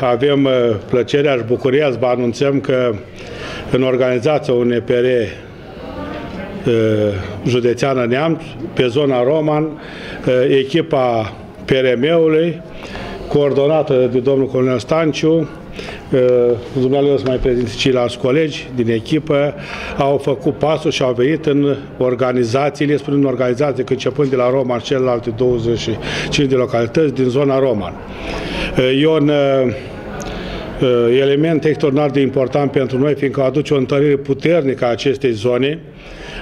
avem plăcerea și bucuria să vă anunțăm că în organizația UNPR județeană Neamț, pe zona Roman, echipa PRM-ului, coordonată de domnul colonel Stanciu, dumneavoastră să mai prezinți ceilalți colegi din echipă, au făcut pasul și au venit în organizațiile, spunând organizații, că începând de la Roman, celelalte 25 de localități din zona Roman. E un element extraordinar de important pentru noi, fiindcă aduce o întărire puternică a acestei zone,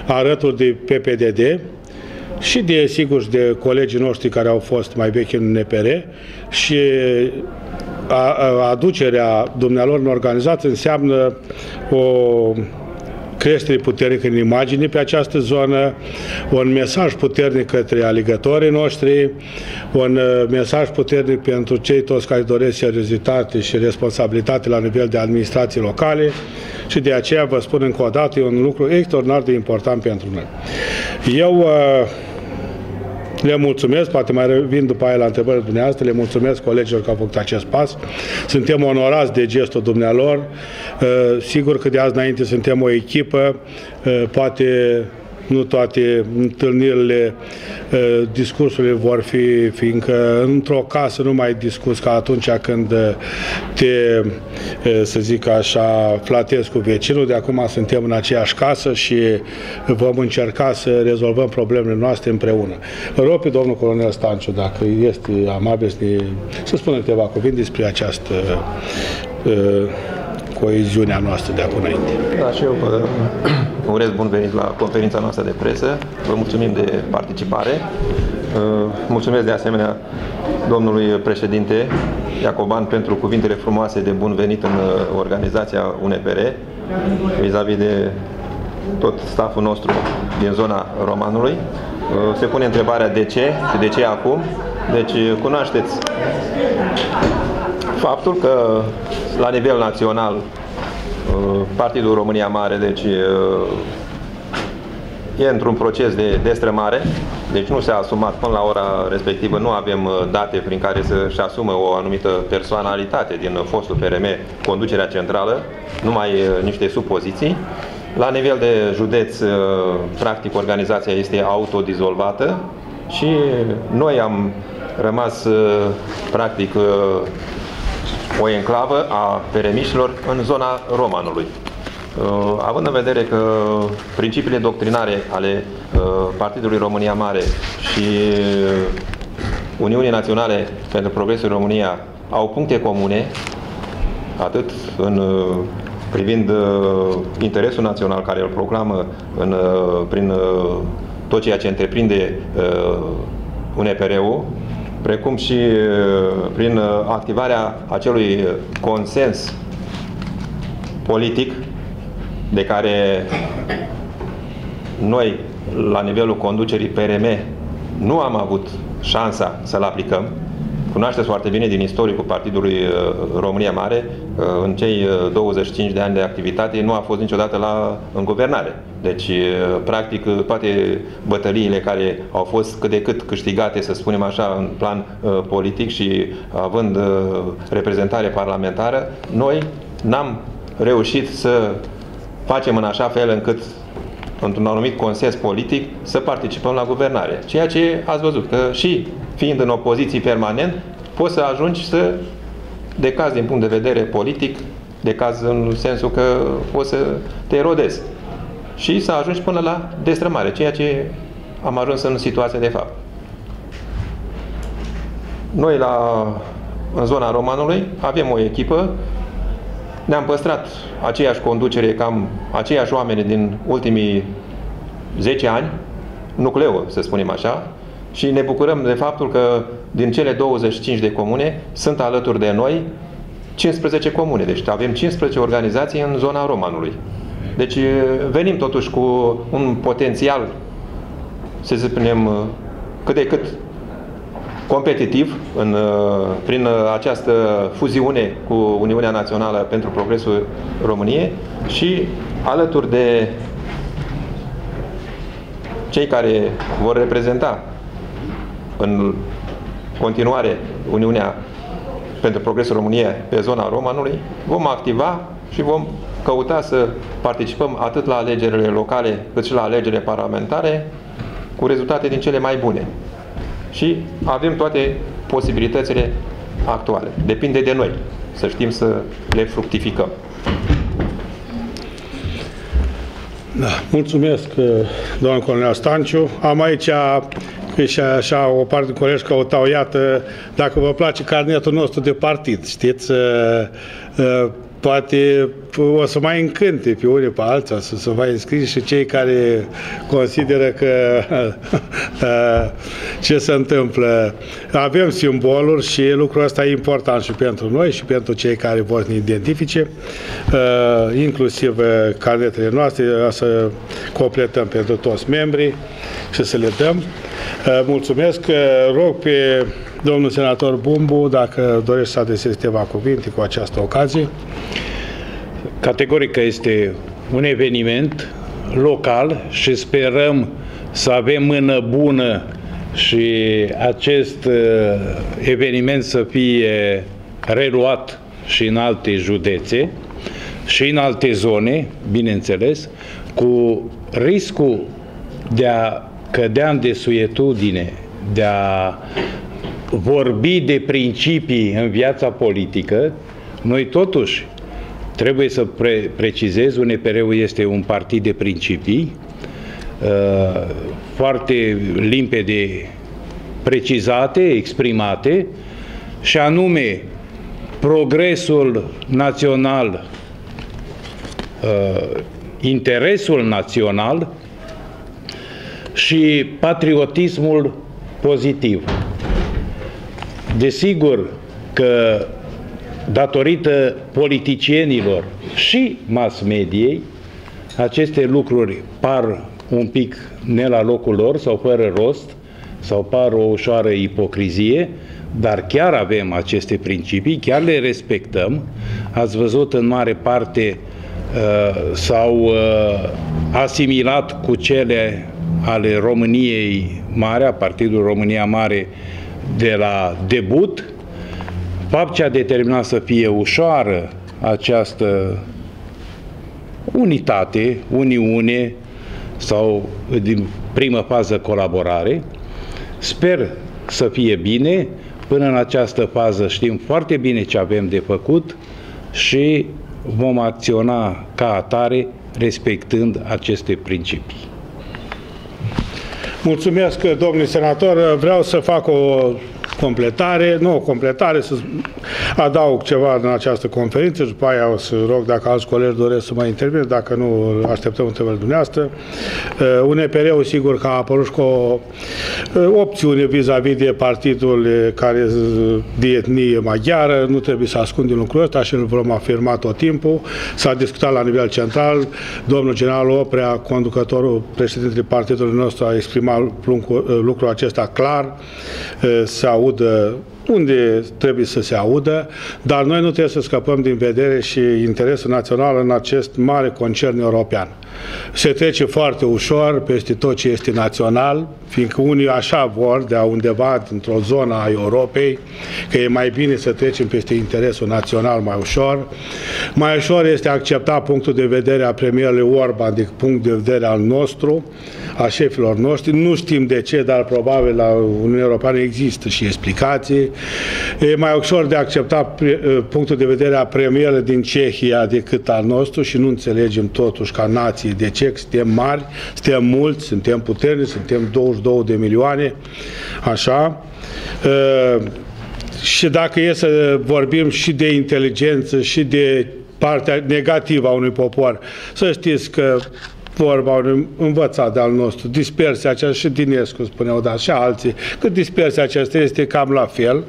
alături de PPDD, și de, sigur, de colegii noștri care au fost mai vechi în NPR și aducerea dumnealor în organizație înseamnă o creștere puternică în imagine pe această zonă, un mesaj puternic către aligătorii noștri, un uh, mesaj puternic pentru cei toți care doresc seriozitate și responsabilitate la nivel de administrații locale și de aceea vă spun încă o dată, e un lucru extraordinar de important pentru noi. Eu uh, le mulțumesc, poate mai revin după aia la întrebările dumneavoastră, le mulțumesc colegilor că au făcut acest pas. Suntem onorați de gestul dumnealor. Uh, sigur că de azi înainte suntem o echipă, uh, poate nu toate întâlnirile, uh, discursurile vor fi, fiindcă într-o casă nu mai discus ca atunci când te, uh, să zic așa, flatezi cu vecinul, de acum suntem în aceeași casă și vom încerca să rezolvăm problemele noastre împreună. Rog pe domnul colonel Stanciu, dacă este amabil, să spună câteva cuvinte despre această uh, coeziunea noastră de acum înainte. Da, și eu vă urez bun venit la conferința noastră de presă. Vă mulțumim de participare. Uh, mulțumesc de asemenea domnului președinte Iacoban pentru cuvintele frumoase de bun venit în uh, organizația UNPR vis-a-vis -vis de tot staful nostru din zona Romanului. Uh, se pune întrebarea de ce și de ce acum. Deci cunoașteți faptul că la nivel național uh, Partidul România Mare deci, uh, e într-un proces de destrămare, deci nu s-a asumat până la ora respectivă, nu avem uh, date prin care să-și asumă o anumită personalitate din fostul PRM, conducerea centrală, numai niște supoziții. La nivel de județ, practic, organizația este autodizolvată și noi am rămas, practic, o enclavă a peremișilor în zona Romanului. Uh, având în vedere că principiile doctrinare ale uh, Partidului România Mare și Uniunii Naționale pentru Progresul România au puncte comune, atât în uh, privind interesul național care îl proclamă în, prin tot ceea ce întreprinde UNPR-ul, precum și uh, prin uh, activarea acelui consens politic de care noi, la nivelul conducerii PRM, nu am avut șansa să-l aplicăm, Cunoașteți foarte bine din istoricul Partidului uh, România Mare, uh, în cei 25 uh, de ani de activitate nu a fost niciodată la, în guvernare. Deci, practic, toate bătăliile care au fost cât de cât câștigate, să spunem așa, în plan politic și având reprezentare parlamentară, noi n-am reușit să facem în așa fel încât într-un anumit consens politic să participăm la guvernare. Ceea ce ați văzut, că și fiind în opoziții permanent, poți să ajungi să decazi din punct de vedere politic, decaz în sensul că poți să te erodezi și să ajungi până la destrămare, ceea ce am ajuns în situația de fapt. Noi la, în zona Romanului avem o echipă, ne-am păstrat aceeași conducere, cam aceiași oameni din ultimii 10 ani, nucleu, să spunem așa, și ne bucurăm de faptul că din cele 25 de comune sunt alături de noi 15 comune. Deci avem 15 organizații în zona Romanului. Deci venim totuși cu un potențial, să spunem, cât de cât competitiv în, prin această fuziune cu Uniunea Națională pentru Progresul României și alături de cei care vor reprezenta în continuare Uniunea pentru Progresul României pe zona Romanului, vom activa și vom căuta să participăm atât la alegerile locale cât și la alegerile parlamentare cu rezultate din cele mai bune. Și avem toate posibilitățile actuale. Depinde de noi să știm să le fructificăm. Da, mulțumesc, domnul colonel Stanciu. Am aici că și așa o parte de colegi căutau, iată, dacă vă place carnetul nostru de partid, știți, poate o să mai încânte pe unii pe alții, să se mai înscrie și cei care consideră că ce se întâmplă. Avem simboluri și lucrul ăsta e important și pentru noi și pentru cei care vor să ne identifice, uh, inclusiv uh, carnetele noastre, să completăm pentru toți membrii și să le dăm. Uh, mulțumesc. Rog pe domnul senator Bumbu dacă dorește să adreseze câteva cuvinte cu această ocazie. Categoric că este un eveniment local și sperăm să avem mână bună și acest uh, eveniment să fie reluat și în alte județe și în alte zone, bineînțeles, cu riscul de a cădea în desuetudine, de a vorbi de principii în viața politică, noi totuși trebuie să pre- precizez, UNPR-ul este un partid de principii, uh, foarte limpede precizate, exprimate, și anume progresul național, uh, interesul național și patriotismul pozitiv. Desigur că datorită politicienilor și mass mediei, aceste lucruri par un pic ne la locul lor sau fără rost sau par o ușoară ipocrizie, dar chiar avem aceste principii, chiar le respectăm. Ați văzut în mare parte uh, s-au uh, asimilat cu cele ale României Mare, a Partidului România Mare de la debut, fapt ce a determinat să fie ușoară această unitate, uniune sau din primă fază colaborare. Sper să fie bine. Până în această fază știm foarte bine ce avem de făcut și vom acționa ca atare respectând aceste principii. Mulțumesc, domnule senator. Vreau să fac o completare, nu o completare, să adaug ceva în această conferință și după aia o să rog dacă alți colegi doresc să mai intervină, dacă nu așteptăm întrebările dumneavoastră. Uh, UNPR-ul sigur că a apărut și cu o uh, opțiune vis-a-vis de partidul care de etnie maghiară, nu trebuie să ascundem lucrul ăsta și îl vom afirma tot timpul. S-a discutat la nivel central, domnul general Oprea, conducătorul președintele partidului nostru, a exprimat lucrul acesta clar, uh, se audă unde trebuie să se audă, dar noi nu trebuie să scăpăm din vedere și interesul național în acest mare concern european. Se trece foarte ușor peste tot ce este național, fiindcă unii așa vor de undeva dintr-o zonă a Europei, că e mai bine să trecem peste interesul național mai ușor. Mai ușor este accepta punctul de vedere a premierului Orban de punct de vedere al nostru, a șefilor noștri. Nu știm de ce, dar probabil la Uniunea Europeană există și explicații. E mai ușor de accepta punctul de vedere a premierului din Cehia decât al nostru și nu înțelegem totuși ca nație de ce suntem mari, suntem mulți, suntem puternici, suntem 22 de milioane, așa. Și dacă e să vorbim și de inteligență și de partea negativă a unui popor, să știți că vorba unui învățat de al nostru, dispersia aceasta și Dinescu spuneau, dar și alții, că dispersia aceasta este cam la fel,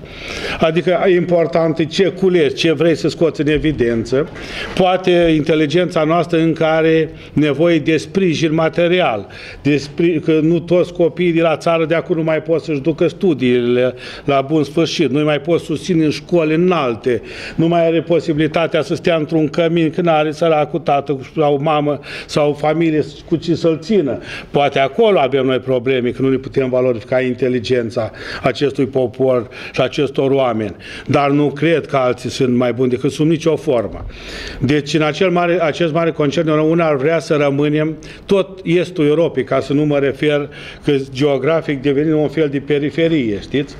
adică e important ce culegi, ce vrei să scoți în evidență, poate inteligența noastră încă are nevoie de sprijin material, de spri, că nu toți copiii de la țară de acum nu mai pot să-și ducă studiile la bun sfârșit, nu mai pot susține în școli înalte, nu mai are posibilitatea să stea într-un cămin când are săracul tată sau mamă sau familie stabilire cu ce să-l țină. Poate acolo avem noi probleme, că nu ne putem valorifica inteligența acestui popor și acestor oameni. Dar nu cred că alții sunt mai buni decât sub nicio formă. Deci în acel mare, acest mare concern, una ar vrea să rămânem tot estul Europei, ca să nu mă refer că geografic devenim un fel de periferie, știți?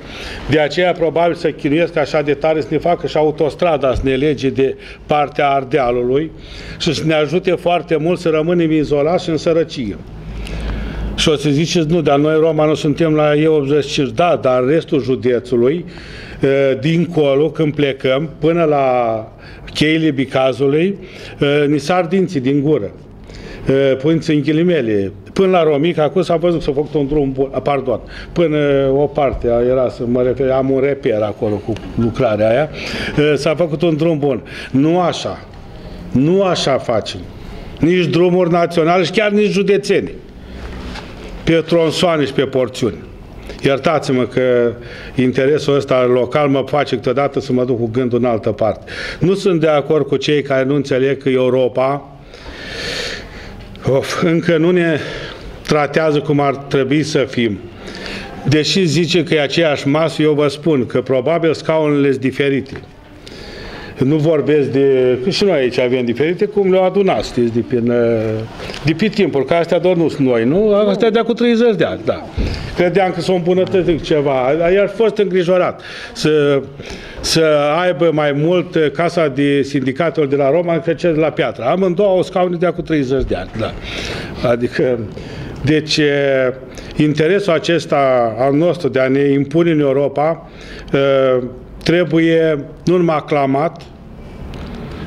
De aceea probabil să chinuiesc așa de tare să ne facă și autostrada să ne lege de partea Ardealului și să ne ajute foarte mult să rămânem izolați și în sărăcie. Și o să ziceți, nu, dar noi Roma nu suntem la E85, da, dar restul județului, dincolo, când plecăm, până la cheile Bicazului, ni sar dinții din gură. Punți în ghilimele, până la Romic, acum s-a văzut că s-a făcut un drum bun, pardon, până o parte era, să mă refer, am un reper acolo cu lucrarea aia, s-a făcut un drum bun. Nu așa. Nu așa facem. Nici drumuri naționale și chiar nici județeni. Pe tronsoane și pe porțiuni. Iertați-mă că interesul ăsta local mă face câteodată să mă duc cu gândul în altă parte. Nu sunt de acord cu cei care nu înțeleg că Europa of, încă nu ne tratează cum ar trebui să fim. Deși zice că e aceeași masă, eu vă spun că probabil scaunele sunt diferite. Nu vorbesc de... Că și noi aici avem diferite, cum le-au adunat, știți, de pe, de pe timpul, că astea doar nu sunt noi, nu? Astea de cu 30 de ani, da. Credeam că s-au îmbunătățit ceva. Iar fost îngrijorat să, să aibă mai mult Casa de Sindicatul de la Roma decât cel de la Piatra. Amândouă au scaune de cu 30 de ani, da. Adică, deci, interesul acesta al nostru de a ne impune în Europa trebuie nu numai aclamat,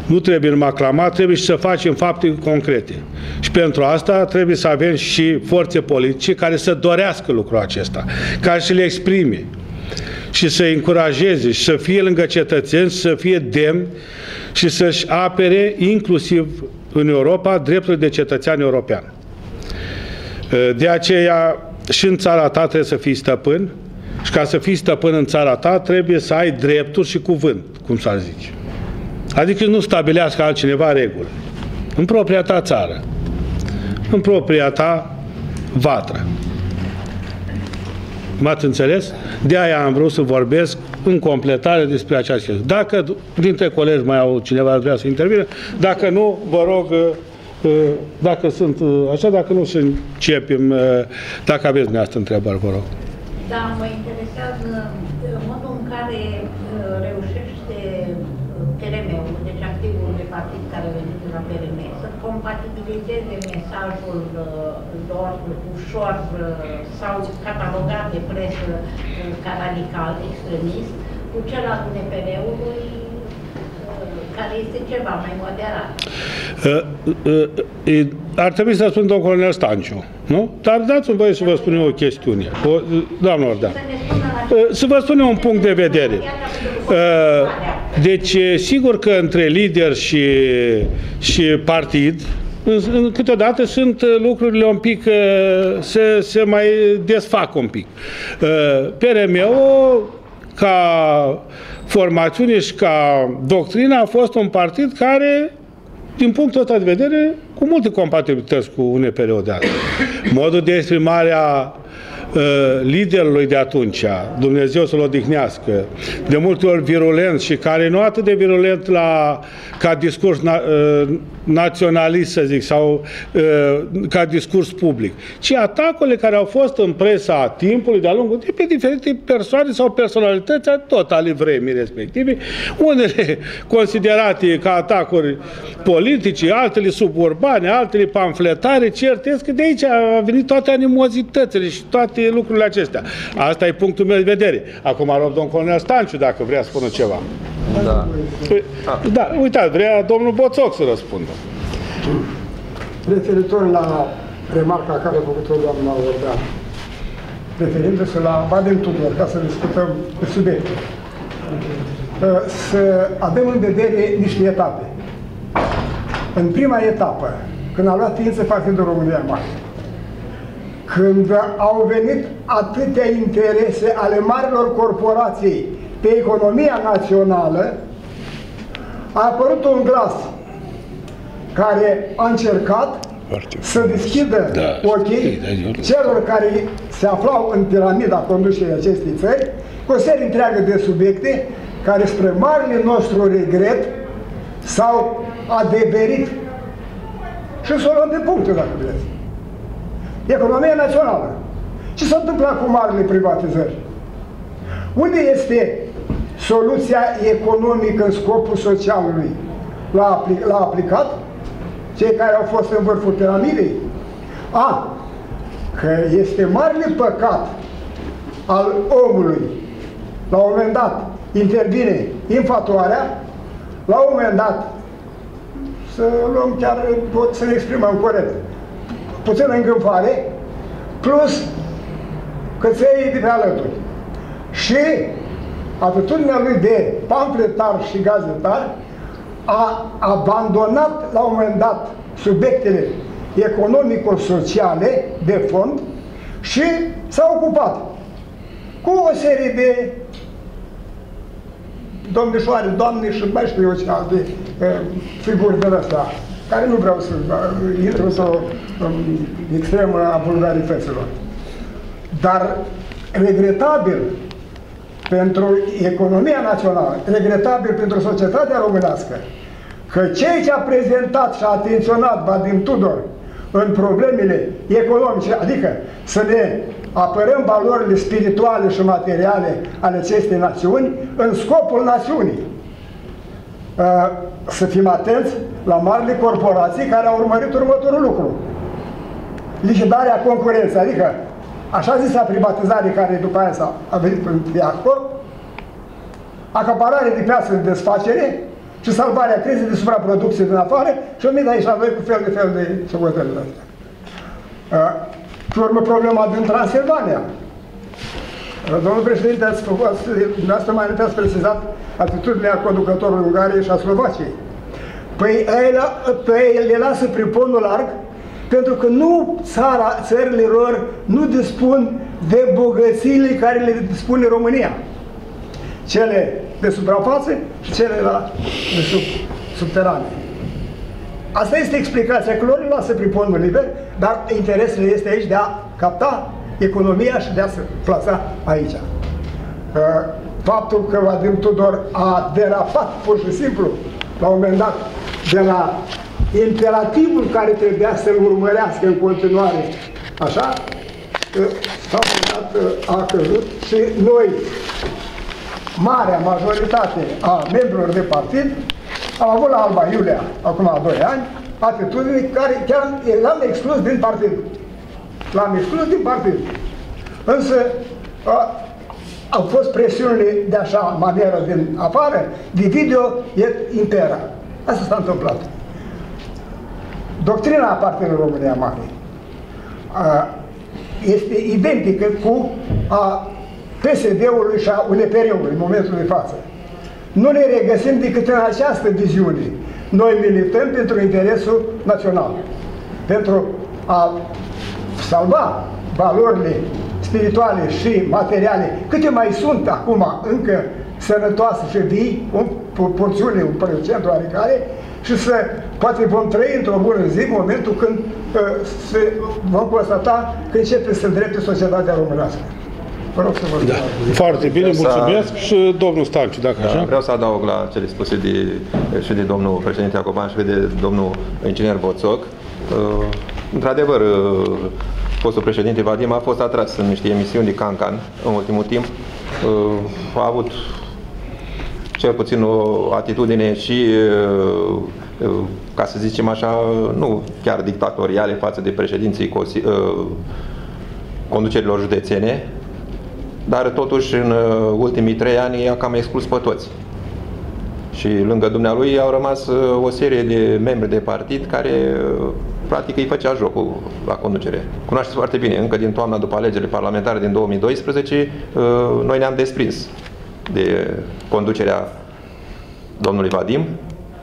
nu trebuie numai aclamat, trebuie și să facem fapte concrete. Și pentru asta trebuie să avem și forțe politice care să dorească lucrul acesta, care să le exprime și să încurajeze și să fie lângă cetățeni, să fie demn și să-și apere inclusiv în Europa dreptul de cetățean european. De aceea și în țara ta trebuie să fii stăpân și ca să fii stăpân în țara ta trebuie să ai drepturi și cuvânt, cum s-ar zice. Adică nu stabilească altcineva reguli. În propria ta țară. În propria ta vatră. M-ați înțeles? De aia am vrut să vorbesc în completare despre această chestie. Dacă dintre colegi mai au cineva vrea să intervină, dacă nu, vă rog, uh, uh, dacă sunt uh, așa, dacă nu, să începem, dacă aveți dumneavoastră întrebări, vă rog. Da, mă interesează modul în care reușește PRM-ul, deci activul de partid care a venit de la PRM, să compatibilizeze mesajul lor ușor sau catalogat de presă ca radical, extremist, cu cel al UNPR-ului, care este ceva mai moderat. Uh, uh, ar trebui să spun domnul colonel Stanciu, nu? Dar dați-mi voie să vă spun eu o chestiune. O, doamnă da. Să vă spun eu un punct de vedere. Deci, sigur că între lider și, și partid, câteodată sunt lucrurile un pic, se, se mai desfac un pic. PRM-ul, ca formațiune și ca doctrină, a fost un partid care din punctul ăsta de vedere, cu multe compatibilități cu UNPR-ul de azi. Modul de exprimare a uh, liderului de atunci, Dumnezeu să-l odihnească, de multe ori virulent și care nu atât de virulent la, ca discurs na, uh, naționalist, să zic, sau uh, ca discurs public, ci atacurile care au fost în presa a timpului de-a lungul de pe diferite persoane sau personalități tot ale vremii respective, unele considerate ca atacuri politice, altele suburbane, altele pamfletare, certesc că de aici a venit toate animozitățile și toate lucrurile acestea. Asta e punctul meu de vedere. Acum rog domnul colonel Stanciu dacă vrea să spună ceva. Da. Da, uitați, vrea domnul Boțoc să răspundă. Referitor la remarca care a făcut-o doamna Ordean, referindu-se la Baden Tudor, ca să discutăm pe subiect, să avem în vedere niște etape. În prima etapă, când a luat ființă Partidul România Mare, când au venit atâtea interese ale marilor corporații pe economia națională, a apărut un glas care a încercat Foarte să deschidă Da, ochii da, eu- celor care se aflau în piramida conducerii acestei țări cu o serie întreagă de subiecte care spre marele nostru regret s-au adeverit și să o luăm de puncte, dacă vreți. Economia națională. Ce s-a întâmplat cu marile privatizări? Unde este soluția economică în scopul socialului? L-a, apli- l-a aplicat cei care au fost în vârful piramidei? A, că este marele păcat al omului. La un moment dat intervine infatuarea, la un moment dat să luăm chiar, pot să ne exprimăm corect, puțin îngânfare, plus căței de pe alături. Și atitudinea lui de pamfletar și gazetar a abandonat la un moment dat subiectele economico-sociale de fond și s-a ocupat cu o serie de domnișoare, doamne și mai știu eu ce alte uh, figuri de astea, care nu vreau să uh, intru într-o um, extremă a vulgarităților. Dar regretabil pentru economia națională, regretabil pentru societatea românească, că cei ce a prezentat și a atenționat Vadim Tudor în problemele economice, adică să ne apărăm valorile spirituale și materiale ale acestei națiuni în scopul națiunii. Uh, Să fim atenți la marile corporații care au urmărit următorul lucru. Lichidarea concurenței, adică așa zisa privatizare care după aia s-a a venit în fiasco, acaparare de piață în desfacere și salvarea crizei de supraproducție din afară și o mie de aici la noi cu fel de fel de socotări de astea. Uh, Și urmă problema din Transilvania. Uh, Domnul președinte, ați făcut, ați, dumneavoastră mai întâi ați precizat atitudinea conducătorului Ungariei și a Slovaciei. Păi ăla, pe el le lasă priponul larg pentru că nu țara, țările lor nu dispun de bogățiile care le dispune România. Cele de suprafață și cele la, de sub, subterane. Asta este explicația că lor îi lasă priponul liber, dar interesul este aici de a capta economia și de a se plasa aici. Uh, Faptul că Vadim Tudor a derapat pur și simplu, la un moment dat, de la imperativul care trebuia să-l urmărească în continuare, așa, uh, la un moment dat uh, a căzut și noi, marea majoritate a membrilor de partid, am avut la Alba Iulia, acum 2 ani, atitudini care chiar l-am exclus din partid. L-am exclus din partid. Însă a, au fost presiunile de așa manieră din afară, dividio et impera. Asta s-a întâmplat. Doctrina Partidului România Mare a, este identică cu a PSD-ului și a UNPR-ului în momentul de față. Nu ne regăsim decât în această viziune. Noi milităm pentru interesul național, pentru a salva valorile spirituale și materiale, câte mai sunt acum încă sănătoase și vii, o porțiune, un procent oarecare, și să poate vom trăi într-o bună zi, momentul când uh, se, vom constata că începe să îndrepte societatea românească. Vă rog să vă Da. Foarte bine, Vreau să- mulțumesc și domnul Stanciu, dacă Da, așa. vreau să adaug la cele spuse de, și de domnul președinte Acoban și de domnul inginer Boțoc. Uh, Într-adevăr, uh, fostul președinte Vadim a fost atras în niște emisiuni de cancan în ultimul timp. Uh, A avut cel puțin o atitudine și, uh, uh, ca să zicem așa, nu chiar dictatoriale față de președinții consi- uh, conducerilor județene, dar totuși în uh, ultimii trei ani a cam exclus pe toți. Și lângă dumnealui au rămas uh, o serie de membri de partid care uh, practic îi făcea jocul la conducere. Cunoașteți foarte bine, încă din toamna după alegerile parlamentare din 2012, uh, noi ne-am desprins de conducerea domnului Vadim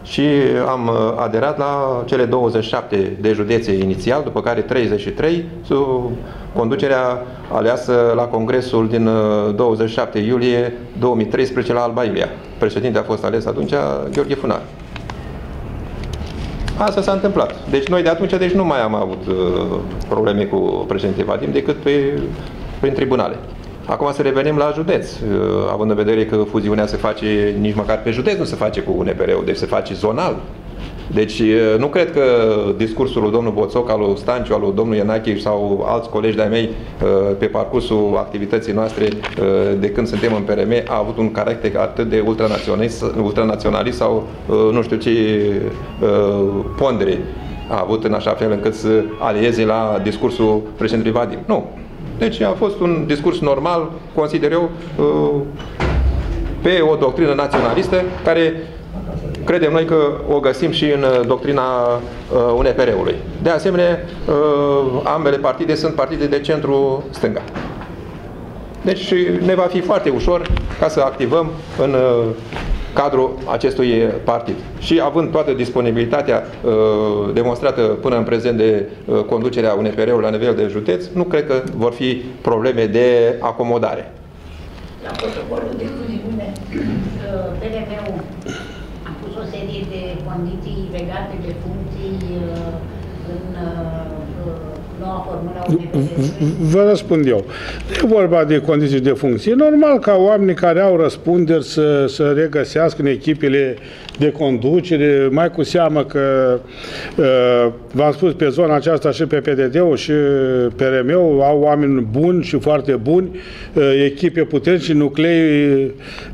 și am uh, aderat la cele 27 de județe inițial, după care 33, sub conducerea aleasă la congresul din uh, 27 iulie 2013 la Alba Iulia. Președinte a fost ales atunci Gheorghe Funar. Asta s-a întâmplat. Deci noi de atunci deci nu mai am avut uh, probleme cu președintele Vadim decât pe, prin tribunale. Acum să revenim la județ, uh, având în vedere că fuziunea se face nici măcar pe județ, nu se face cu UNPR-ul, deci se face zonal. Deci nu cred că discursul lui domnul Boțoc, al lui Stanciu, al lui domnul Ienache sau alți colegi de-ai mei pe parcursul activității noastre de când suntem în PRM a avut un caracter atât de ultranaționalist, ultranaționalist sau nu știu ce pondere a avut în așa fel încât să alieze la discursul președintelui Vadim. Nu. Deci a fost un discurs normal, consider eu, pe o doctrină naționalistă care credem noi că o găsim și în uh, doctrina uh, UNPR-ului. De asemenea, uh, ambele partide sunt partide de centru-stânga. Deci ne va fi foarte ușor ca să activăm în cadrul acestui partid. Și având toată disponibilitatea uh, demonstrată până în prezent de uh, conducerea UNPR-ului la nivel de județ, nu cred că vor fi probleme de acomodare. La protocolul de fuziune, PNV-ul serie de condiții legate de funcții uh, în uh, noua formulă Vă răspund eu. Nu e vorba de condiții de funcție. E normal ca oamenii care au răspunderi să, să regăsească în echipele de conducere, mai cu seamă că uh, v-am spus pe zona aceasta și pe PDD-ul și PRM-ul au oameni buni și foarte buni, uh, echipe puternice, nuclei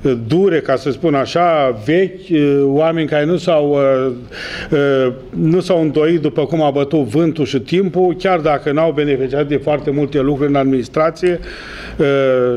uh, dure, ca să spun așa, vechi, oameni care nu s-au nu s-au îndoit după cum a bătut vântul și timpul, chiar dacă n-au beneficiat de foarte multe lucruri în administrație.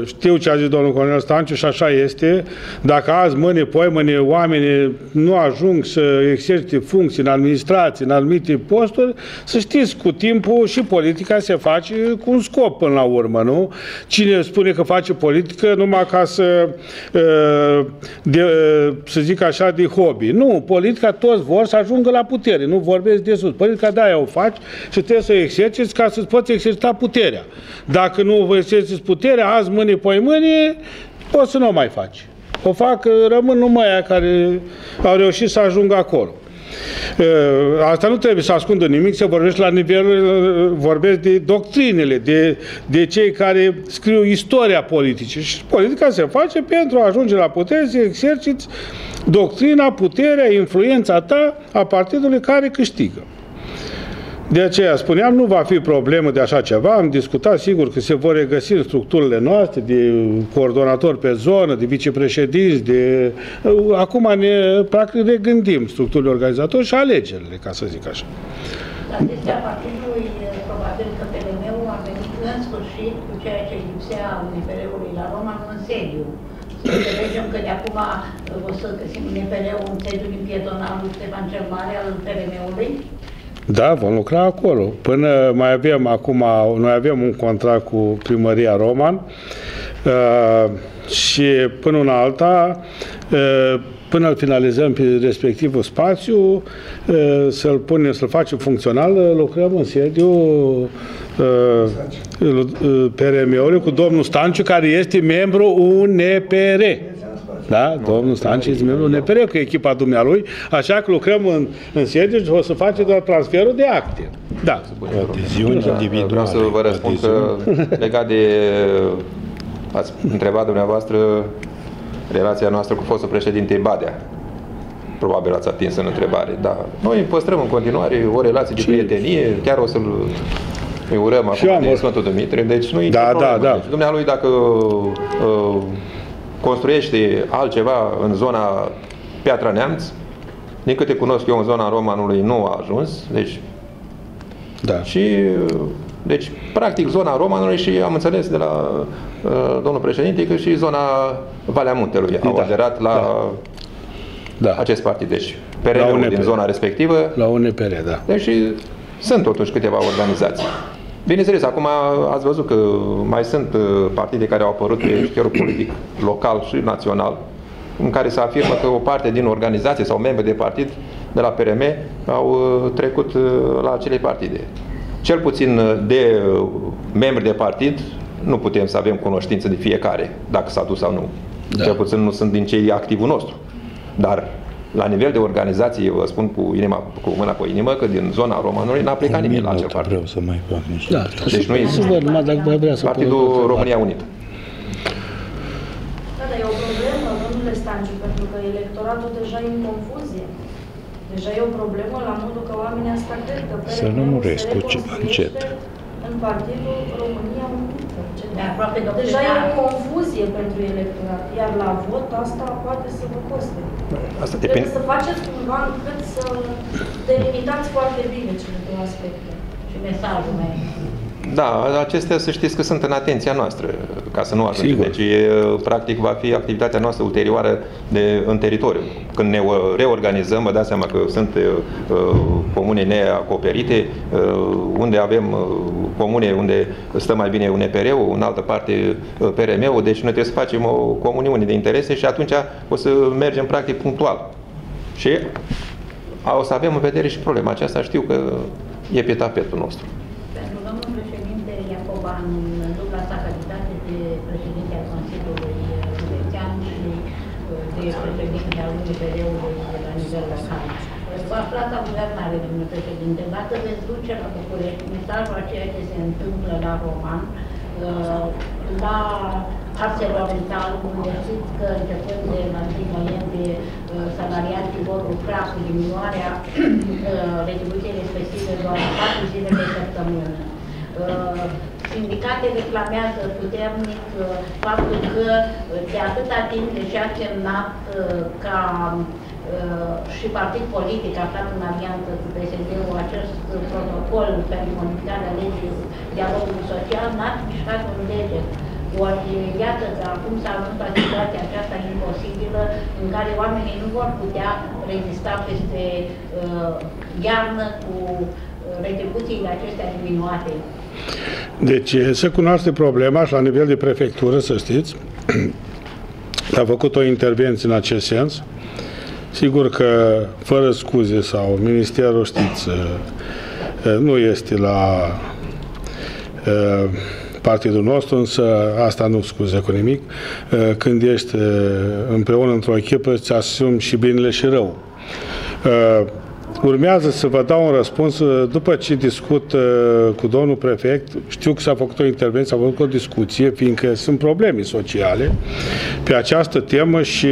Știu ce a zis domnul Cornel Stanciu și așa este. Dacă azi, mâine, poi, mâine, oamenii nu ajung să exercite funcții în administrație, în anumite posturi, să știți, cu timpul și politica se face cu un scop până la urmă, nu? Cine spune că face politică numai ca să, uh, de, uh, să zic așa, de hobby. Nu, politica toți vor să ajungă la putere, nu vorbesc de sus. Politica de-aia o faci și trebuie să o exerciți ca să-ți poți exercita puterea. Dacă nu vă exerciți puterea, azi, mâine, poi mâine, poți să nu o mai faci o fac, rămân numai aia care au reușit să ajungă acolo. Asta nu trebuie să ascundă nimic, să vorbești la nivel, vorbesc de doctrinele, de, de cei care scriu istoria politică. Și politica se face pentru a ajunge la putere, să exerciți doctrina, puterea, influența ta a partidului care câștigă. De aceea spuneam, nu va fi problemă de așa ceva. Am discutat, sigur, că se vor regăsi în structurile noastre de coordonator pe zonă, de vicepreședinți, de... Acum ne, practic, ne gândim structurile organizatorii și alegerile, ca să zic așa. Dar destea partidului, probabil că PLM-ul a venit în sfârșit cu ceea ce lipsea UNPR-ului la Roma în sediu. Să înțelegem că de acum o să găsim UNPR-ul în sediu din pietonalul Ștefan cel Mare al PLM-ului. Da, vom lucra acolo. Până mai avem acum, noi avem un contract cu primăria Roman uh, și până una alta, uh, până îl finalizăm pe respectivul spațiu, uh, să-l punem, să-l facem funcțional, lucrăm în sediu uh, uh PRM-ului cu domnul Stanciu, care este membru UNPR. Da? Domnul Stanciu este membru UNPR cu echipa dumnealui, așa că lucrăm în, în sede și o să face doar transferul de acte. Da. Adeziuni da. individuale. Vreau să vă răspund că legat de ați întrebat dumneavoastră relația noastră cu fostul președinte Badea. Probabil ați atins în întrebare, dar noi păstrăm în continuare o relație de prietenie, chiar o să-l îi urăm acum de Sfântul Dumitru, deci nu e da, da, da. Deci, dumnealui dacă uh, construiește altceva în zona Piatra Neamț, din câte cunosc eu în zona Romanului nu a ajuns, deci da. și deci, practic, zona Romanului și am înțeles de la uh, domnul președinte că și zona Valea Muntelui au da. aderat la da. Da. acest partid. Deci, PRL-ul din zona respectivă. La UNPR, da. Deci sunt totuși câteva organizații. Bineînțeles, acum ați văzut că mai sunt uh, partide care au apărut pe șcherul politic local și național, în care se afirmă că o parte din organizație sau membri de partid de la PRM au uh, trecut uh, la acele partide. Cel puțin de membri de partid nu putem să avem cunoștință de fiecare, dacă s-a dus sau nu. Da. Cel puțin nu sunt din cei activul nostru. Dar La nivel de organizație, vă spun cu, inima, cu mâna pe inimă, că din zona românului n-a plecat nimeni la acel partid. Vreau să mai fac niște Da, Deci nu e- să văd, numai dacă vă vrea să Partidul România Unită. Da, dar e o problemă, domnule Stanciu, pentru că electoratul deja e în confuzie. Deja e o problemă la modul că oamenii asta cred că Să PNL-ul lămuresc se cu ceva încet. Reconstruiește în Partidul România Unită. De aproape Deja e o doctrinar. confuzie pentru electorat, iar la vot asta poate să vă coste. Asta Trebuie depinde. să faceți cumva încât să delimitați foarte bine cele două aspecte. Și mesajul meu. Da, acestea să știți că sunt în atenția noastră, ca să nu ajungem. Sigur. Deci, e, practic, va fi activitatea noastră ulterioară de, în teritoriu. Când ne uh, reorganizăm, vă dați seama că sunt uh, comune neacoperite, uh, unde avem uh, comune unde stă mai bine un EPR-ul, în altă parte uh, PRM-ul, deci noi trebuie să facem o comuniune de interese și atunci o să mergem practic punctual. Și a- o să avem în vedere și problema aceasta, știu că e pe tapetul nostru. Pentru domnul președinte Iacoban, în dubla sa calitate de președinte al Consiliului Județean și uh, de președinte al UNPR-ului de la nivel local. Vă aflați la guvernare, domnule președinte, dacă veți duce la București mesajul a ceea ce se întâmplă la Roman, uh, la ArcelorMittal, unde știți că începând de la 1 noiembrie uh, salariații vor lucra cu diminuarea uh, retribuției respective doar 4 zile pe săptămână. Uh, Sindicate reclamează puternic uh, faptul că uh, de atâta timp deși a semnat uh, ca uh, și partid politic aflat în alianță cu PSD-ul acest uh, protocol pentru modificarea legii dialogului social, n-a mișcat un deget. Ori iată că acum s-a ajuns la situația aceasta imposibilă în care oamenii nu vor putea rezista peste uh, iarnă cu uh, retribuțiile acestea diminuate. Deci se cunoaște problema și la nivel de prefectură, să știți, a făcut o intervenție în acest sens. Sigur că fără scuze sau Ministerul, știți, uh, nu este la uh, partidul nostru, însă asta nu scuză cu nimic. Uh, Când ești uh, împreună într-o echipă, îți asumi și binele și rău. Uh, Urmează să vă dau un răspuns uh, după ce discut uh, cu domnul prefect. Știu că s-a făcut o intervenție, s-a făcut o discuție, fiindcă sunt probleme sociale pe această temă și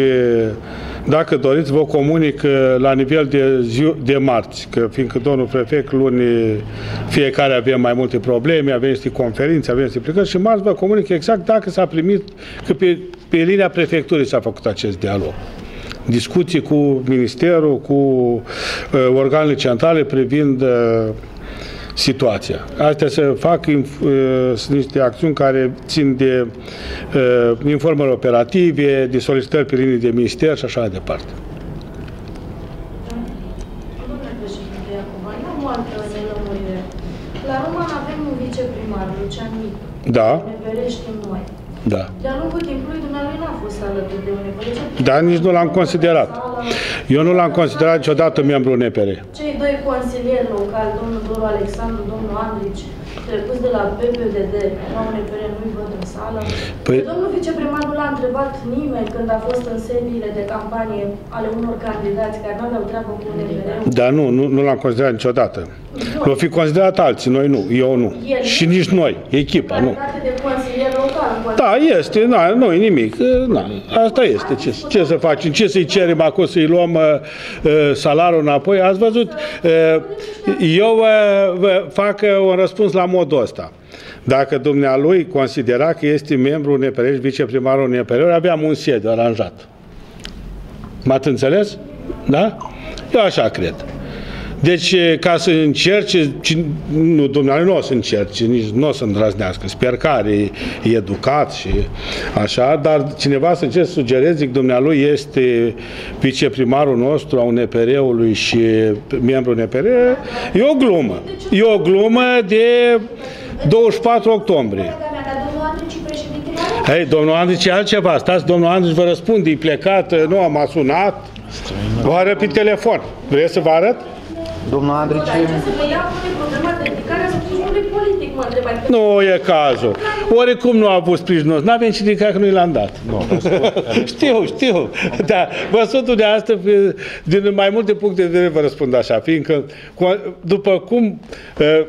dacă doriți, vă comunic uh, la nivel de, zi, de marți, că fiindcă domnul prefect luni fiecare avem mai multe probleme, avem niște conferințe, avem niște plecări și marți vă comunic exact dacă s-a primit, că pe, pe linia prefecturii s-a făcut acest dialog. Discuții cu Ministerul, cu uh, organele centrale privind uh, situația. Astea se fac inf- uh, sunt niște acțiuni care țin de uh, informări operative, de solicitări pe linii de minister și așa mai departe. Domnule președinte Iacoban, eu am o altă nelămurire. La Roman avem un viceprimar, Lucian Micu. Da, Ne pereștim noi. Da. De-a lungul timpului, dumnealui n-a fost alături de UNPR. Dar nici nu l-am considerat. Eu nu l-am considerat niciodată membru UNPR. Cei doi consilieri locali, domnul Doru Alexandru, domnul Andrici, trecuți de la PPDD la UNPR, nu-i văd în sală. Păi- Păi... Domnul viceprimar nu l-a întrebat nimeni când a fost în sediile de campanie ale unor candidați care nu aveau treabă cu UNPR. Dar nu, nu, nu l-am considerat niciodată. L-au fi considerat alții, noi nu, eu nu. El Și nici noi, echipa, nu. Calitate de consilier local. în Da, este, na, nu e nimic. Na, asta este. Ce, ce să facem? Ce să-i cerem acum să-i luăm uh, uh, salariul înapoi? Ați văzut? Uh, eu uh, vă fac uh, un răspuns la modul ăsta. Dacă dumnealui considera că este membru UNPR și viceprimarul UNPR, aveam un sediu aranjat. M-ați înțeles? Da? Eu așa cred. Deci, e, ca să încerce, ci- nu, dumneavoastră nu o să încerce, nici nu o să îndrăznească. Sper că are, e educat și așa, dar cineva să încerce să sugerez, zic, dumnealui este viceprimarul nostru a UNPR-ului și membru UNPR, e o glumă. E o glumă de 24 octombrie. Dar domnul Andrici, președintele Hei, domnul Andrici, e altceva. Stați, domnul Andrici vă răspunde, e plecat, nu am sunat. Vă arăt pe telefon. Vreți să vă arăt? Domnul Andrici... Dar ce să vă ia pune problema de ridicare a sprijinului politic, mă întreb. Adică Nu e cazul. Oricum nu a avut sprijinul. N-avem ce ridica că nu i l-am dat. știu, știu. Dar vă sunt de asta, din mai multe puncte de vedere vă răspund așa, fiindcă cu- după cum uh, uh,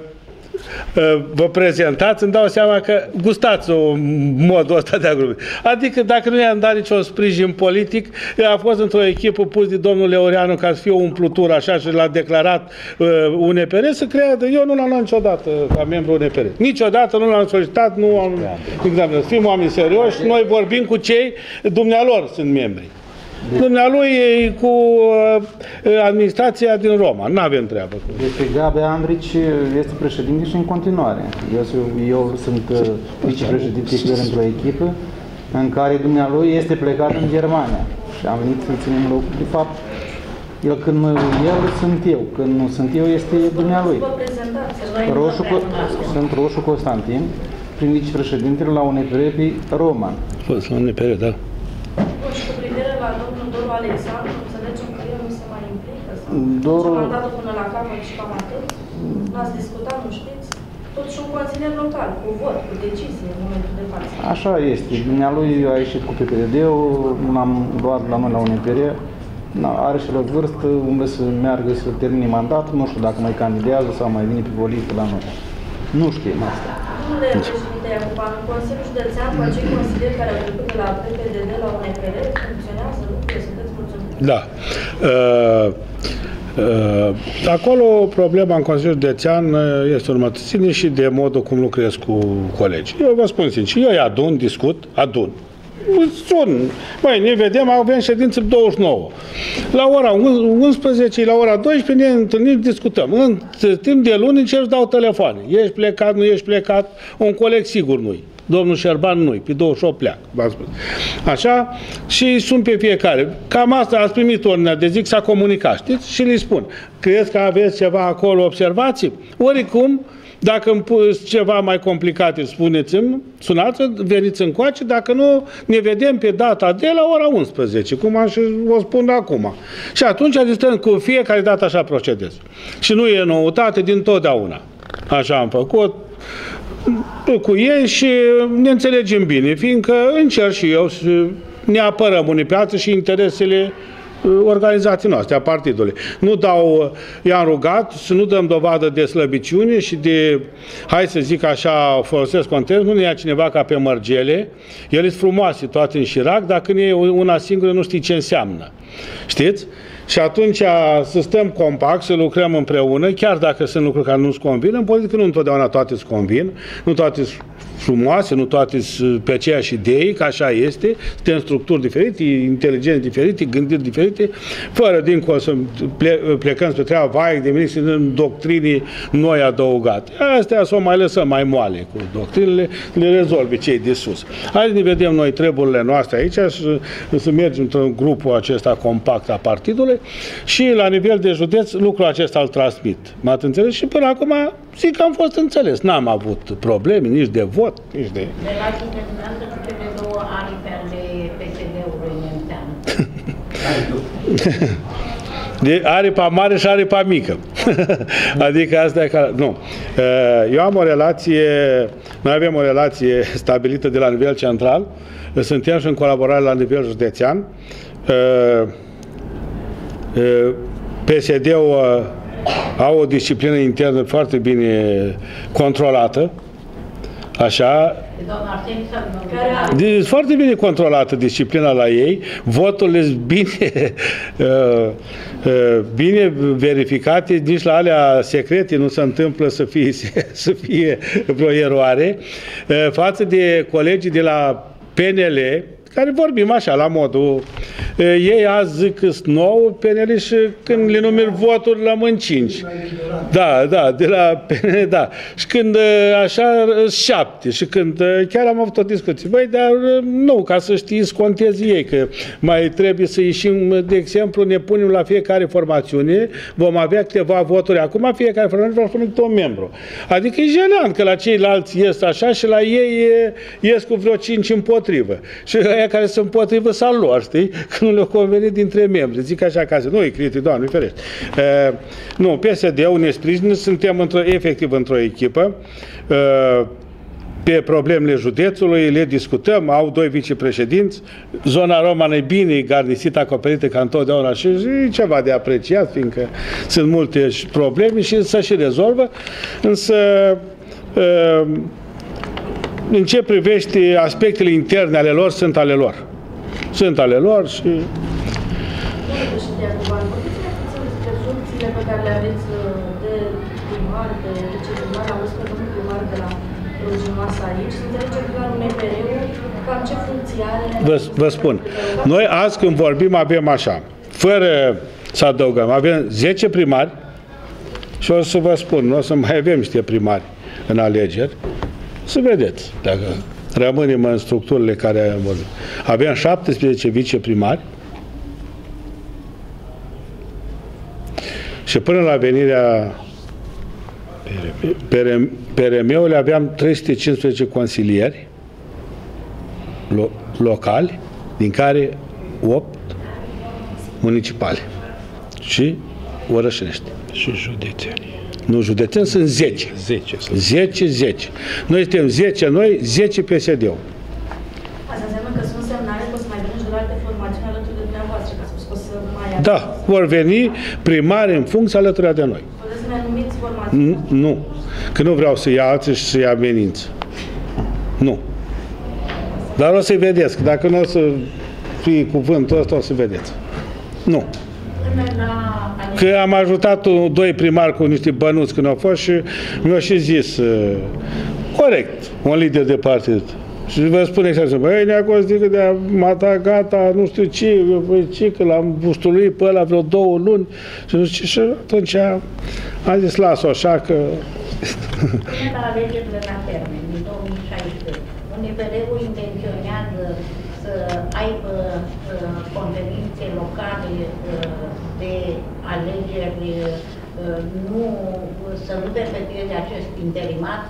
vă prezentați, îmi dau seama că gustați o modul ăsta de a grupi. Adică dacă nu i-am dat niciun sprijin politic, a fost într-o echipă pus de domnul Leoreanu ca să fie o umplutură așa și l-a declarat uh, UNPR să creadă. Eu nu l-am luat niciodată ca membru UNPR. Niciodată nu l-am solicitat, nu am examen. Să fim oameni serioși, noi vorbim cu cei, dumnealor sunt membri. Dumnealui e cu uh, administrația din Roma, nu avem treabă cu Este Gabe Andrici, este președinte și în continuare. Eu, sunt- eu sunt uh, vicepreședinte titular într-o echipă în care dumnealui este plecat în Germania. Și am venit să ținem locul. De fapt, el când nu el, sunt eu. Când nu sunt eu, este dumnealui. Vă prezentați. Roșu, Co- sunt Roșu Constantin, prin vicepreședintele la UNPR pe Roman. Fost la UNPR, da. Bun, și cu privire la domnul Doru Alexandru, înțelegem că el nu se mai implică sau Doru- Doru... mandatul până la capăt și cam atât? N-ați discutat, nu știți? Totuși un consilier local, cu vot, cu decizie în momentul de față. Așa este. Dumnealui a ieșit cu PPD-ul, l-am luat la noi la UNPR. Na, are și la vârstă, unde să meargă să termine mandatul, nu știu dacă mai candidează sau mai vine pe volită la noi. Nu știm asta. Domnule președinte Iacuban, în Consiliul Județean, cu acei consilieri care au trecut de la PPDD la UNPR, funcționează lucrurile, sunteți mulțumiți? Da. Uh, uh, acolo problema în Consiliul Județean uh, este următoare. Ține și de modul cum lucrez cu colegi. Eu vă spun sincer, eu îi adun, discut, adun. Sun. Băi, ne vedem, avem ședință 29. La ora 11, la ora 12 ne întâlnim, discutăm. În timp de luni încerc să dau telefoane. Ești plecat, nu ești plecat? Un coleg sigur nu-i. Domnul Șerban nu pe 28 pleacă. v-am spus. Așa? Și sunt pe fiecare. Cam asta ați primit ordinea de zic, s-a comunicat, știți? Și le spun, crezi că aveți ceva acolo, observații? Oricum, dacă îmi puneți ceva mai complicate, spuneți-mi, sunați veniți încoace, dacă nu, ne vedem pe data de la ora 11, cum aș o spun acum. Și atunci discutăm cu fiecare dată așa procedez. Și nu e noutate din totdeauna. Așa am făcut, cu ei și ne înțelegem bine, fiindcă încerc și eu să ne apărăm unii pe alții și interesele uh, organizației noastre, a partidului. Nu dau, i-am rugat să nu dăm dovadă de slăbiciune și de, hai să zic așa, folosesc context, nu ne ia cineva ca pe mărgele, ele sunt frumoase toate în șirac, dar când e una singură nu știi ce înseamnă. Știți? Și atunci să stăm compact, să lucrăm împreună, chiar dacă sunt lucruri care nu-ți convin, în politică nu întotdeauna toate îți convin, nu toate sunt frumoase, nu toate sunt pe aceeași idei, că așa este, suntem structuri diferite, inteligențe diferite, gândiri diferite, fără dincolo să ple- plecăm spre treaba, vai de mine, să dăm doctrini noi adăugate. Astea să o mai lăsăm mai moale cu doctrinele, le rezolve cei de sus. Hai să ne vedem noi treburile noastre aici, să, să mergem într-un grupul acesta compact a partidului și la nivel de județ lucrul acesta îl transmit. M-ați înțeles? Și până acum zic că am fost înțeles. N-am avut probleme nici de vot, nici de... Relații între dumneavoastră cu cele două aripi ale PSD-ului nemțean. De aripa mare și aripa mică. adică asta e ca... Nu. Uh, Eu am o relație, noi avem o relație stabilită de la nivel central, suntem și în colaborare la nivel județean. Uh, uh, PSD-ul uh, au o disciplină internă foarte bine controlată, așa, De domnul Arsenie sau de domnul Care are- de, foarte bine controlată disciplina la ei, voturile sunt bine, uh, uh, bine verificate, nici la alea secrete nu se întâmplă să fie, să fie vreo eroare, uh, față de colegii de la PNL, care vorbim așa, la modul, uh, ei azi zic că sunt nouă PNL și când le numeri voturi la în cinci. Da, da, de la PNL, da. Și când uh, așa, uh, șapte. Și când uh, chiar am avut o discuție. Băi, dar uh, nu, ca să știți, contezi ei, că mai trebuie să ieșim, de exemplu, ne punem la fiecare formațiune, vom avea câteva voturi. Acum fiecare formațiune va pune câte un membru. Adică e jenant că la ceilalți ies așa și la ei e, ies cu vreo cinci împotrivă. Și aia care sunt împotrivă s-al lor, știi? Că nu le-a convenit dintre membri. Zic așa ca să nu e critic, doamne, ferește. Uh, nu, PSD-ul ne sprijină, suntem într-o, efectiv într-o echipă. Uh, pe problemele județului, le discutăm, au doi vicepreședinți, zona romană e bine garnisită, acoperită ca întotdeauna și e ceva de apreciat, fiindcă sunt multe probleme și să și rezolvă, însă ă, în ce privește aspectele interne ale lor, sunt ale lor. Sunt ale lor și... Domnule președinte Iacoban, vorbiți-ne puțin despre funcțiile pe care le aveți uh, de primar, de viceprimar, am văzut pe domnul primar de la Roginoasa aici, să înțelegem clar un EPR-ul, cam ce funcții are. Vă, vă spun, noi azi când vorbim avem așa, fără să adăugăm, avem 10 primari și o să vă spun, nu o să mai avem niște primari în alegeri, să vedeți dacă rămânem în structurile care am vorbit. Avem 17 viceprimari și până la venirea PRM-ului aveam 315 consilieri lo locali, din care 8 municipali și orășenești. Și județeni. Nu județeni, sunt 10. 10 sunt. 10, 10. Noi suntem 10 noi, 10 PSD-ul. Asta înseamnă că sunt semnale că o să mai vină și de la alte formațiuni alături de dumneavoastră, ca să spus că o să mai Da, vor veni primari în funcție alături de noi. Puteți să ne numiți formații? N- Nu. Că nu vreau să ia alții și să-i ameninț. Nu. Dar o să-i vedeți, că dacă nu o să fie cuvântul ăsta, o să vedeți. Nu. Până la Că am ajutat un- doi primari cu niște bănuți când au fost și mi-au și zis uh, corect, un lider de partid. Și vă spun exact, băi, Neacos, zic că de mata gata, nu știu ce, eu, băi, ce, că l-am bustuluit pe ăla vreo două luni. Și nu știu ce, și atunci am zis, las-o așa că Până la alegerile la termen, din 2016, UNPR-ul intenționează să aibă uh, conferințe locale uh, de alegeri, uh, nu să nu perpetueze acest interimat.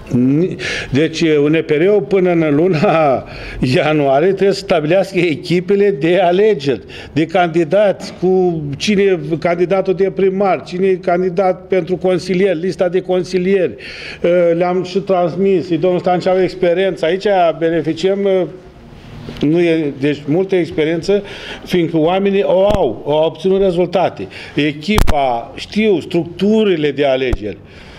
Deci UNPR-ul până în luna ianuarie trebuie să stabilească echipele de alegeri, de candidați, cu cine candidatul de primar, cine e candidat pentru consilier, lista de consilieri. Uh, Le-am și transmis, domnul Stanciu are experiență. Aici beneficiem uh, nu e, deci multă experiență, fiindcă oamenii o au, au obținut rezultate. Echipa, știu, structurile de alegeri,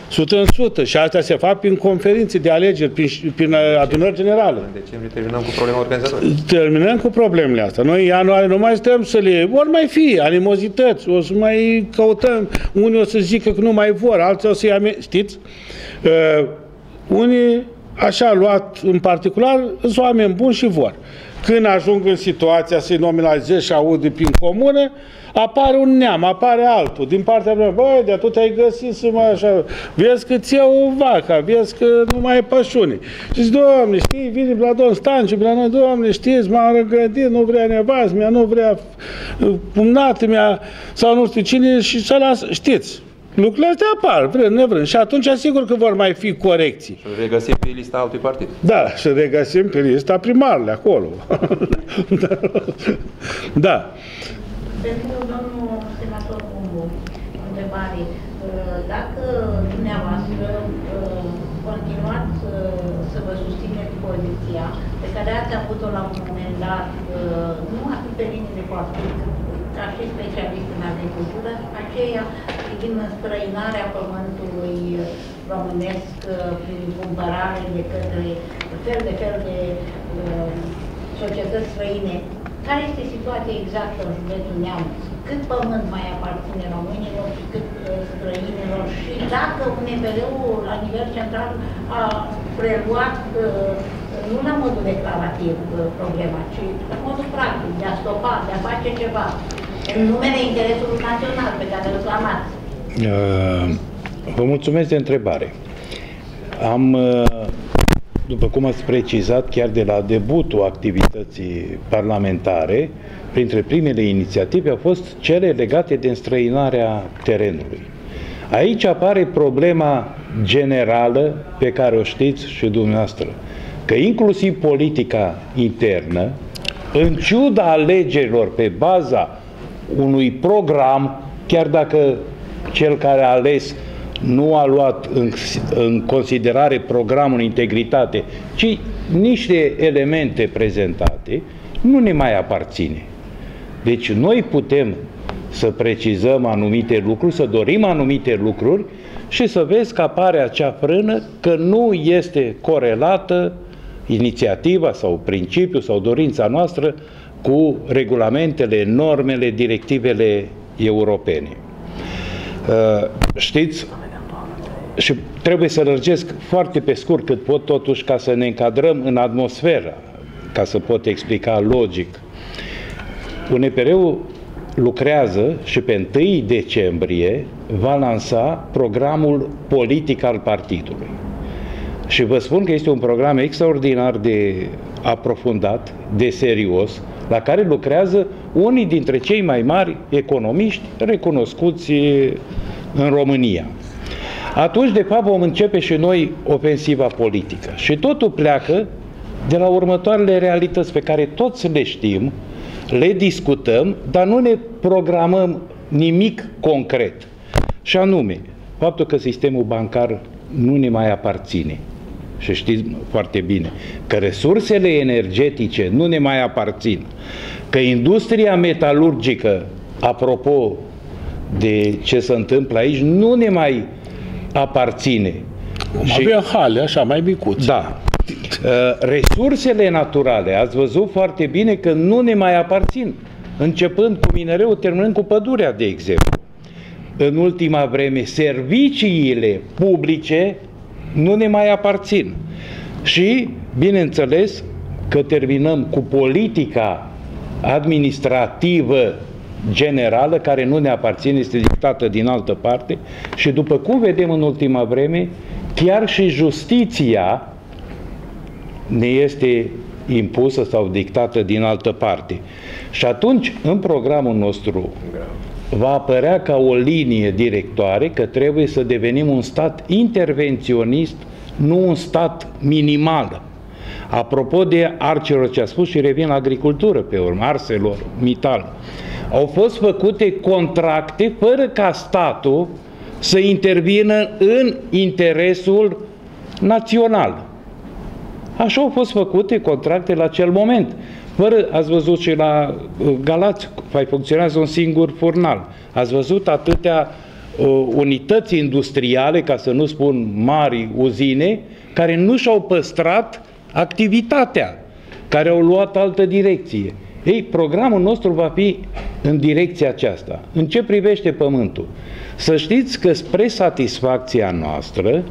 sută în sută și asta se fac prin conferințe de alegeri, prin, prin adunări generale. În decembrie terminăm cu problema organizatorii. Terminăm cu problemele astea. Noi în ianuarie nu mai stăm să le... Vor mai fi animozități, o să mai căutăm. Unii o să zică că nu mai vor, alții o să-i ame... Știți? Uh, unii, așa luat în particular, sunt oameni buni și vor. Când ajung în situația să-i nominalizezi și aud prin comună, apare un neam, apare altul, din partea mea, băi, de tu te-ai găsit să mă așa, vezi că ți iau vaca, vezi că nu mai e pășune. Și zic, doamne, știi, vine la domn Stanciu, la noi, doamne, știți, m-am răgădit, nu vrea nevastă mea, nu vrea cumnată mea, sau nu știu cine, și să lasă, știți, lucrurile astea apar, vrem, nevrem. Și atunci, sigur că vor mai fi corecții. Îl regăsim pe lista altui partid. Da, și regăsim pe lista primarului acolo. da. Pentru domnul senator Bumbu, o întrebare. Uh, Dacă dumneavoastră uh, continuați uh, să vă susțineți poziția pe care ați avut-o la un moment dat, nu atât pe linie de partid, ca și specialist în agricultură, aceea din străinarea pământului românesc prin cumpărare de către fel de fel de uh, societăți străine, care este situația exactă în județul Neamț? Cât pământ mai aparține românilor și cât uh, străinilor? Și dacă UNPR-ul la nivel central a preluat uh, nu la modul declarativ uh, problema, ci la modul practic, de a stopa, de a face ceva, în numele interesului național pe care îl clamați. Uh, Vă mulțumesc de întrebare. Am, uh, după cum ați precizat, chiar de la debutul activității parlamentare, printre primele inițiative au fost cele legate de înstrăinarea terenului. Aici apare problema generală pe care o știți și dumneavoastră, că inclusiv politica internă în ciuda alegerilor pe baza unui program, chiar dacă cel care a ales nu a luat în, în considerare programul în integritate, ci niște elemente prezentate, nu ne mai aparține. Deci noi putem să precizăm anumite lucruri, să dorim anumite lucruri și să vezi că apare acea frână că nu este corelată inițiativa sau principiul sau dorința noastră cu regulamentele, normele, directivele europene. Uh, știți, și trebuie să lărgesc foarte pe scurt cât pot totuși ca să ne încadrăm în atmosferă, ca să pot explica logic. UNPR-ul lucrează și pe 1 decembrie va lansa programul politic al partidului. Și vă spun că este un program extraordinar de aprofundat, de serios, la care lucrează unii dintre cei mai mari economiști recunoscuți în România. Atunci, de fapt, vom începe și noi ofensiva politică. Și totul pleacă de la următoarele realități pe care toți le știm, le discutăm, dar nu ne programăm nimic concret. Și anume, faptul că sistemul bancar nu ne mai aparține. Și știți foarte bine că resursele energetice nu ne mai aparțin, că industria metalurgică, apropo de ce se întâmplă aici, nu ne mai aparține. Și, avea hale, așa, mai micuți. Da. Uh, resursele naturale, ați văzut foarte bine că nu ne mai aparțin, începând cu minereul, terminând cu pădurea, de exemplu. În ultima vreme, serviciile publice nu ne mai aparțin. Și, bineînțeles, că terminăm cu politica administrativă generală care nu ne aparține, este dictată din altă parte și după cum vedem în ultima vreme, chiar și justiția ne este impusă sau dictată din altă parte. Și atunci, în programul nostru, va apărea ca o linie directoare că trebuie să devenim un stat intervenționist, nu un stat minimal. Apropo de arcelor ce a spus și revin la agricultură pe urmă, arselor, mital. Au fost făcute contracte fără ca statul să intervină în interesul național. Așa au fost făcute contracte la acel moment. Fără, ați văzut și la uh, Galați, mai funcționează un singur furnal. Ați văzut atâtea uh, unități industriale, ca să nu spun mari uzine, care nu și-au păstrat activitatea, care au luat altă direcție. Ei, programul nostru va fi în direcția aceasta. În ce privește pământul? Să știți că spre satisfacția noastră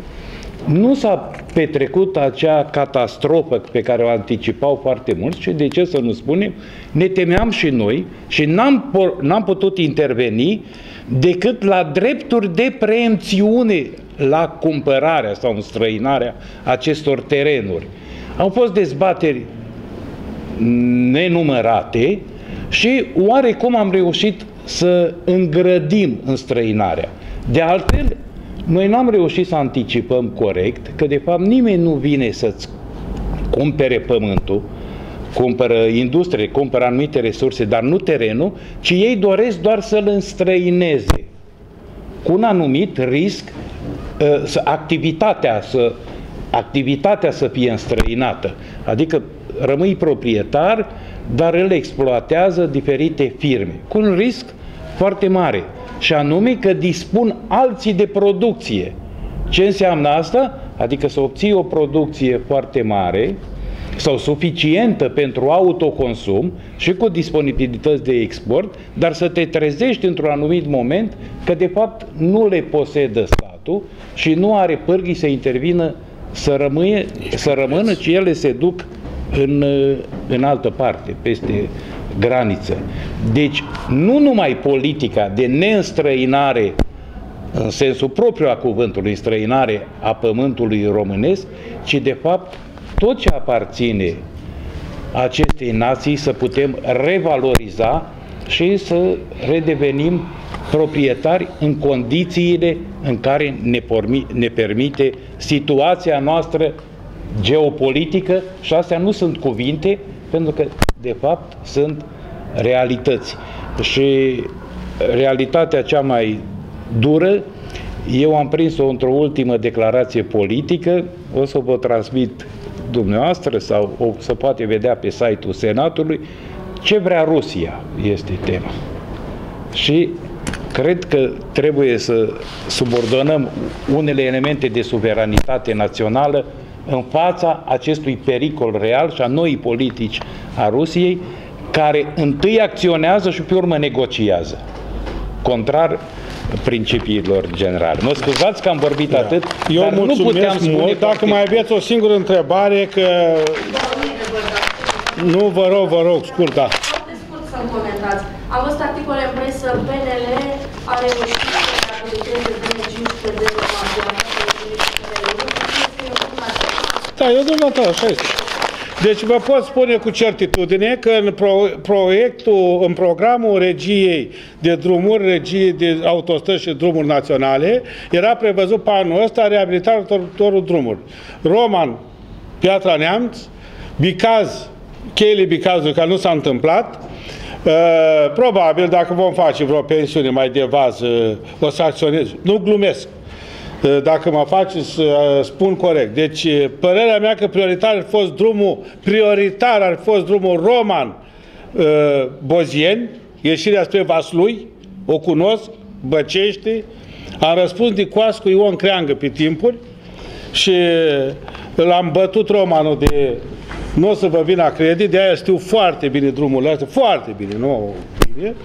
nu s-a petrecut acea catastrofă pe care o anticipau foarte mulți și de ce să nu spunem, ne temeam și noi și n-am, n-am putut interveni decât la drepturi de preemțiune la cumpărarea sau înstrăinarea acestor terenuri. Au fost dezbateri nenumărate și oarecum am reușit să îngrădim înstrăinarea. De altfel, noi n-am reușit să anticipăm corect că de fapt nimeni nu vine să-ți cumpere pământul, cumpără industrie, cumpără anumite resurse, dar nu terenul, ci ei doresc doar să-l înstrăineze cu un anumit risc ă, să activitatea să, activitatea să fie înstrăinată. Adică rămâi proprietar, dar îl exploatează diferite firme, cu un risc foarte mare și anume că dispun alții de producție. Ce înseamnă asta? Adică să obții o producție foarte mare sau suficientă pentru autoconsum și cu disponibilități de export, dar să te trezești într-un anumit moment că de fapt nu le posedă statul și nu are pârghii să intervină să, rămâie, să rămână, ci ele se duc în, în altă parte, peste graniță. Deci, nu numai politica de neînstrăinare în sensul propriu a cuvântului străinare a pământului românesc, ci de fapt tot ce aparține acestei nații să putem revaloriza și să redevenim proprietari în condițiile în care ne, pormi, ne permite situația noastră geopolitică și astea nu sunt cuvinte, pentru că, de fapt, sunt realități. Și realitatea cea mai dură, eu am prins-o într-o ultimă declarație politică, o să vă transmit dumneavoastră sau o să poate vedea pe site-ul Senatului, ce vrea Rusia este tema. Și cred că trebuie să subordonăm unele elemente de suveranitate națională în fața acestui pericol real și a noii politici a Rusiei, care întâi acționează și pe urmă negociază. Contrar principiilor generale. Mă scuzați că am vorbit da. atât, Eu dar mulțumesc nu puteam spune mult. Dacă mai aveți o singură întrebare, că... Nu, vă rog, vă rog, scurt, da. Foarte scurt să comentați. Am văzut articole în presă, PNL a reușit Da, eu dumneavoastră, așa este. Deci vă pot spune cu certitudine că în pro, proiectul, în programul regiei de drumuri, regie de autostrăzi și drumuri naționale, era prevăzut pe anul ăsta reabilitarea următorul drumuri. Roman, Piatra Neamț, Bicaz, cheile Bicazului, care nu s-a întâmplat, Uh, probabil, dacă vom face vreo pensiune mai de vază, o să acționez. Nu glumesc. Uh, dacă mă faceți să uh, spun corect. Deci, uh, părerea mea că prioritar ar fost drumul, prioritar ar fost drumul Roman Bozieni, ieșirea spre Vaslui, o cunosc, Băcește, am răspuns de coas cu Ion Creangă pe timpuri și l-am bătut romanul de nu o să vă vină a crede, de aia știu foarte bine drumul ăsta, foarte bine, nu bine.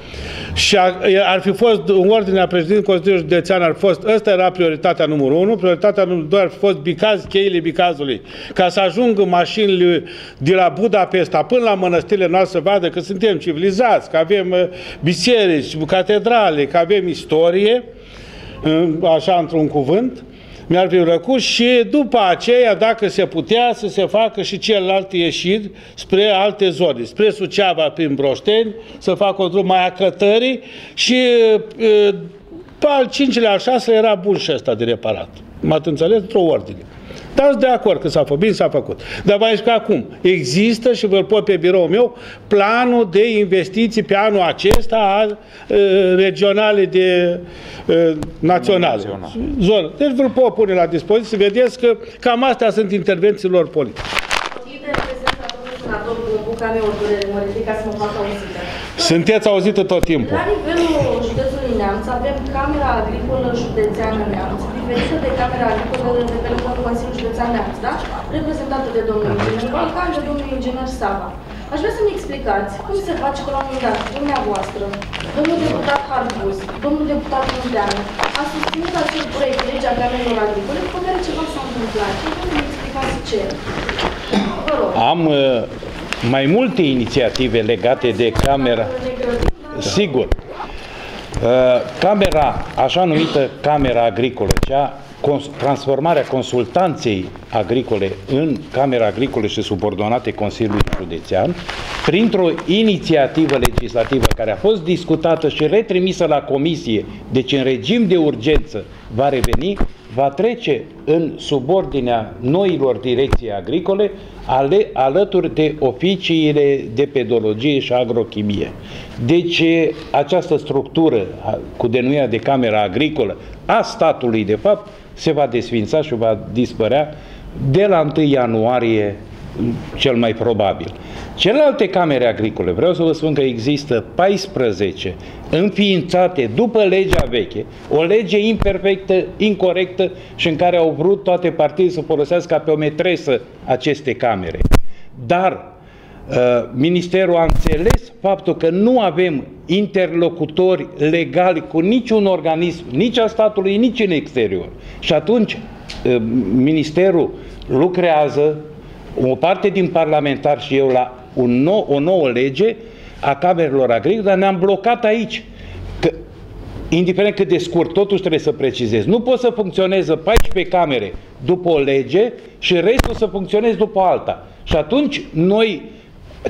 Și ar, ar fi fost, în ordinea președintelui Consiliului Județean, ar fost, ăsta era prioritatea numărul 1, prioritatea numărul 2 ar fi fost bicaz, cheile bicazului, ca să ajungă mașinile de la Budapesta până la mănăstirile noastre să vadă că suntem civilizați, că avem uh, biserici, catedrale, că avem istorie, așa într-un cuvânt, mi-ar fi plăcut și după aceea, dacă se putea, să se facă și celelalte ieșiri spre alte zone, spre Suceava prin Broșteni, să facă o drum mai acătării și pe al cincilea, al șaselea era bun și ăsta de reparat. M-ați înțeles? Într-o ordine. Dar de acord că s-a făcut, bine s-a făcut. Dar vă că acum există și vă pot pe biroul meu planul de investiții pe anul acesta a uh, regionale de uh, naționale. Zonă. Deci vă pot pune la dispoziție. Vedeți că cam astea sunt intervențiilor politice. Sunteți auzită tot timpul. La nivelul județului Neamț avem Camera Agricolă Județeană Neamț, diferită de Camera Agricolă de pe lângă Consiliul Județean Neamț, da? Reprezentată de domnul inginer Balcan, de domnul inginer Sava. Aș vrea să-mi explicați cum se face că la un moment dat dumneavoastră, domnul deputat Harbuz, domnul deputat Munteanu, a susținut acel proiect legea camerelor agricole, cu care ceva s-a întâmplat. Și să-mi explicați ce. Vă rog. Am uh, mai multe inițiative legate de camera. Sigur. Uh, camera, așa numită camera agricolă, cea transformarea consultanței agricole în Camera Agricole și subordonate Consiliului Județean, printr-o inițiativă legislativă care a fost discutată și retrimisă la comisie, deci în regim de urgență va reveni, va trece în subordinea noilor direcții agricole ale, alături de oficiile de pedologie și agrochimie. Deci această structură cu denumirea de Camera Agricolă a statului, de fapt, se va desfința și va dispărea de la 1 ianuarie cel mai probabil. Celelalte camere agricole, vreau să vă spun că există 14 înființate după legea veche, o lege imperfectă, incorrectă și în care au vrut toate partidele să folosească pe o metresă aceste camere. Dar uh, Ministerul a înțeles faptul că nu avem interlocutori legali cu niciun organism, nici a statului, nici în exterior. Și atunci uh, Ministerul lucrează o parte din parlamentar și eu la un nou, o nouă lege a camerelor agricole, dar ne-am blocat aici. Că, indiferent cât de scurt, totuși trebuie să precizez. Nu pot să funcționeze 14 camere după o lege și restul să funcționeze după alta. Și atunci noi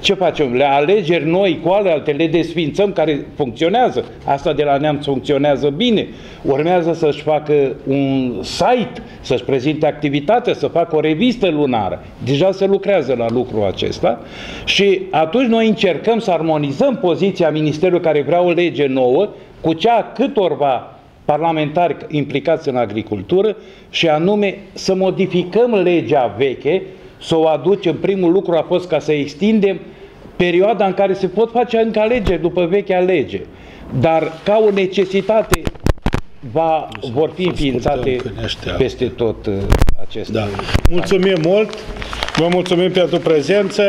ce facem? Le alegeri noi cu ale alte, le desfințăm care funcționează. Asta de la neamț funcționează bine. Urmează să-și facă un site, să-și prezinte activitatea, să facă o revistă lunară. Deja se lucrează la lucrul acesta și atunci noi încercăm să armonizăm poziția Ministerului care vrea o lege nouă cu cea câtorva parlamentari implicați în agricultură și anume să modificăm legea veche să o aducem, primul lucru a fost ca să extindem perioada în care se pot face încă alegeri după vechea lege. Dar ca o necesitate va, vor fi înființate peste tot uh, acestea. Da. Mulțumim mult, vă mulțumim pentru prezență.